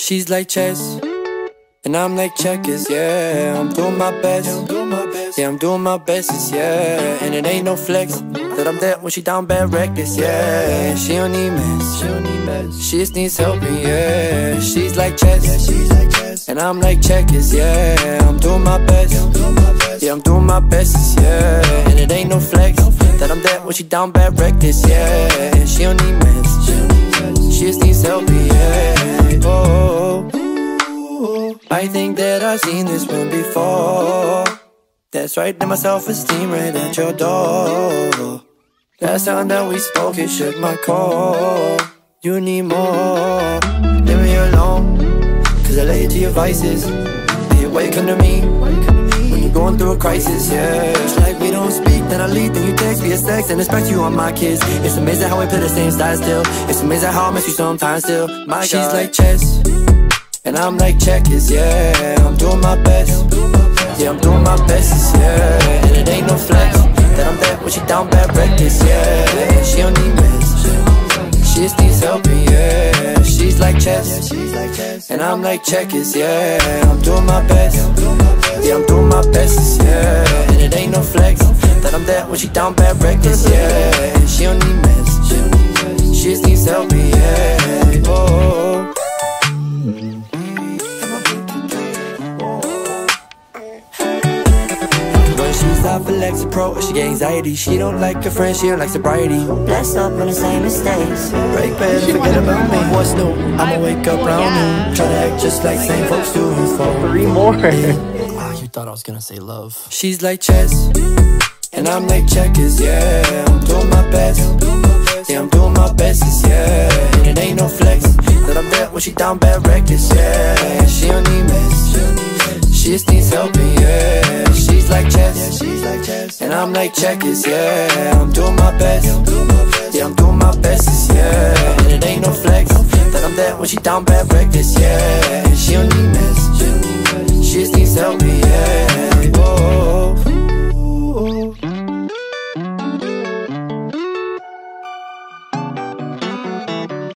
She's like chess, and I'm like checkers, yeah. I'm doing my best, yeah, I'm doing my best, yeah. And it ain't no flex that I'm there when she down bad reckless, yeah. She don't need mess, she just needs help, yeah. She's like chess, and I'm like checkers, yeah. I'm doing my best, yeah, I'm doing my best, yeah. And it ain't no flex that I'm there when she down bad reckless, yeah. She don't need mess, she just needs help, yeah. I think that I've seen this one before. That's right, then my self-esteem right at your door. Last time that we spoke, it shook my core. You need more, leave me alone. Cause I lay you to your vices. Hey, wake up to me when you're going through a crisis, yeah. It's like we don't speak, then I leave, then you text me a sex and expect you on my kids. It's amazing how we play the same style still. It's amazing how I miss you sometimes still. My She's God. like chess, and I'm like checkers, yeah. I'm doing my best, yeah. I'm doing my best, yeah. And it ain't no flex that I'm there when she down bad reckless, yeah. She don't need mess, she just needs help, yeah. She's like chess, and I'm like checkers, yeah. I'm doing my best, yeah. I'm doing my best, yeah. And it ain't no flex that I'm there when she down bad reckless, yeah. She don't need mess, she just needs help, yeah. When off of Lexapro, she get anxiety. She don't like her friends, she don't like sobriety. Blessed up on the same mistakes. Break bad forget about me. What's new? I'ma wake up round noon. Try to act just like same folks do. Three more. Ah, you thought I was gonna say love. She's like chess And I'm like checkers, yeah. I'm doing my best. Yeah, I'm doing my best, yeah. And it ain't no flex That I'm there when she down bad reckless, yeah. She don't need mess. She just needs help, yeah. She's like chess I'm like checkers, yeah. I'm doing my best. Yeah, I'm doing my best, yeah. And it ain't no flex. That I'm there when she down bad reckless, yeah. She don't need mess. She just needs help, yeah.